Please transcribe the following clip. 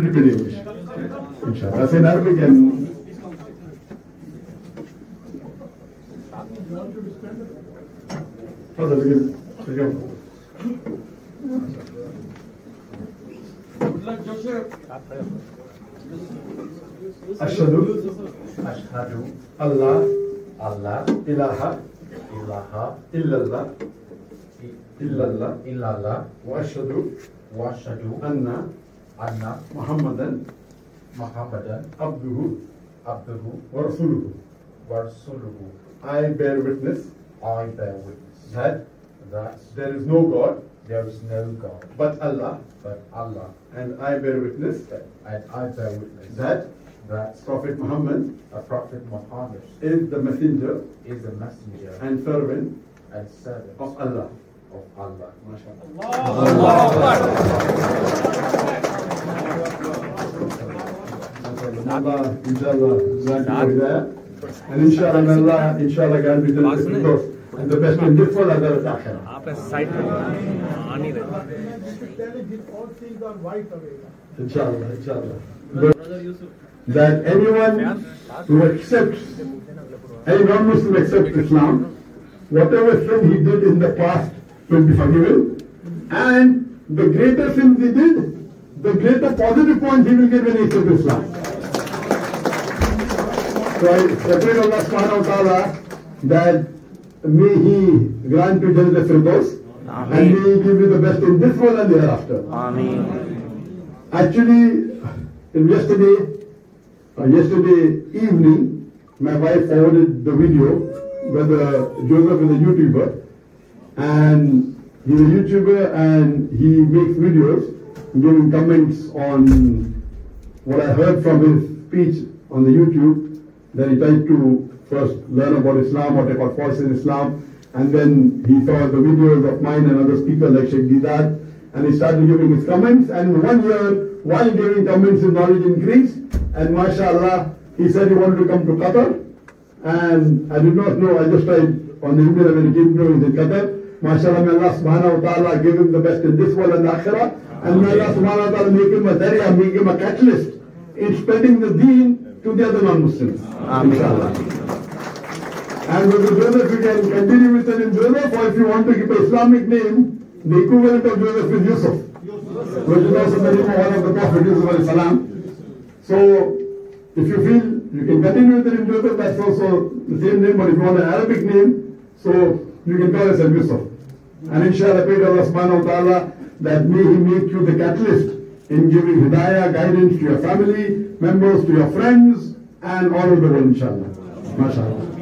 ülkeliymiş. İnşallah sen harbi geldin. Hadi bir gün. Hocam. Aşhadu Aşhadu Allah Allah ilaha ilaha illallah illallah illallah ve aşhadu ve aşhadu enne إلا الله وأشهد وأشهد أن أن محمدا محمدا عبده عبده ورسوله. ورسوله I bear witness I bear witness that that there is no God there is no God but Allah, but Allah and I bear witness and I bear witness that that Prophet Muhammad a Prophet Muhammad is the messenger is a messenger and servant and servant of Allah. of Allah. Allah, inshallah, grant you hidayah. And inshallah, may Allah, inshallah, grant you the firdaus and the best in this world as well as akhirah. आप side आ नहीं रहे all things are white away. Inshallah, inshallah. That anyone who accepts, any non-Muslim accepts Islam, whatever sin he did in the past will be forgiven. And the greater sins he did, the greater positive points he will get when he accepts Islam. So I pray Allah subhanahu wa ta'ala that may he grant you Jannah Firdaus and may he give you the best in this world and the hereafter. Actually, yesterday, uh, yesterday evening, my wife forwarded the video where the Joseph is a YouTuber, and he's a YouTuber and he makes videos giving comments on what I heard from his speech on the YouTube. Then he tried to first learn about Islam, what I call false in Islam, and then he saw the videos of mine and other speakers like Sheikh Deedat, and he started giving his comments. And one year, while giving comments, his knowledge increased. And mashallah, he said he wanted to come to Qatar. And I did not know, I just tried on the email when he came know he's in Qatar. Mashallah, may Allah subhanahu wa ta'ala give him the best in this world and the akhirah. And may Allah subhanahu wa ta'ala make him a dariya, make him a catalyst in spreading the deen to the other non-Muslims. Inshallah. And with the Joseph, you can continue with the name Joseph, or if you want to give an Islamic name, the equivalent of Joseph is Yusuf, which is also the name of one of the Prophet Yusuf salam. So, if you feel you can continue with the name Joseph, that's also the same name, but if you want an Arabic name, so you can call yourself Yusuf. And inshallah, pray to Allah subhanahu wa ta'ala that may He make you the catalyst in giving hidayah, guidance to your family members, to your friends, and all over the world, inshallah. MashaAllah.